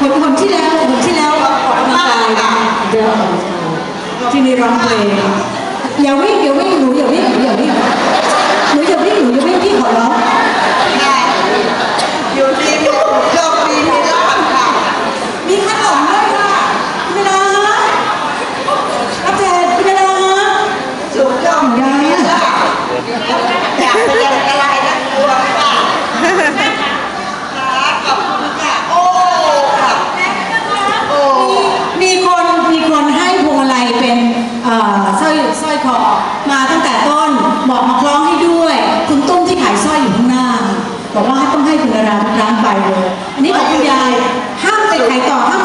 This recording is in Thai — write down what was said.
คนคนที่แล้วคนที่แล้วเราออกกำลังกายเดี๋ยวที่นี่ร้องเพลงอย่าวิ่งอย่าวิ่งหนูอย่าวิ่งหนูอย่าวิ่งหนูอย่าวิ่งหนูอย่าวิ่งพี่ขอร้องอยู่ที่หนูโชคดีที่รอดค่ะมีขันมด้วยค่ะพี่นาอัปเดตพี่นาสุขจอมยาอยากไปยัง คอมาตั้งแต่ต้นบอกมาคล้องให้ด้วย คุณตุ้มที่ขายสร้อยอยู่ข้างหน้า บอกว่าต้องให้คุณนาราทุกร้านไปเลย อันนี้บอกคุณยายห้ามไปขายต่อห้าม